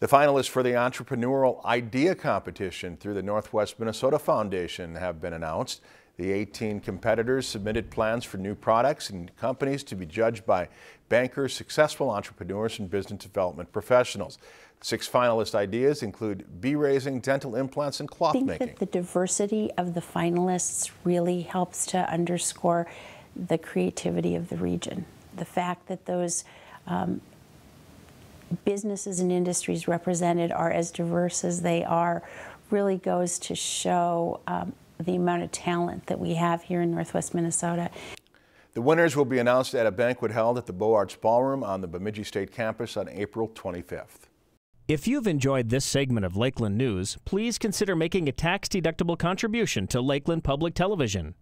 The finalists for the Entrepreneurial Idea Competition through the Northwest Minnesota Foundation have been announced. The 18 competitors submitted plans for new products and companies to be judged by bankers, successful entrepreneurs, and business development professionals. Six finalist ideas include bee raising, dental implants, and cloth making. I think making. that the diversity of the finalists really helps to underscore the creativity of the region. The fact that those um, businesses and industries represented are as diverse as they are really goes to show um, the amount of talent that we have here in Northwest Minnesota. The winners will be announced at a banquet held at the Beaux Arts Ballroom on the Bemidji State campus on April 25th. If you've enjoyed this segment of Lakeland News, please consider making a tax-deductible contribution to Lakeland Public Television.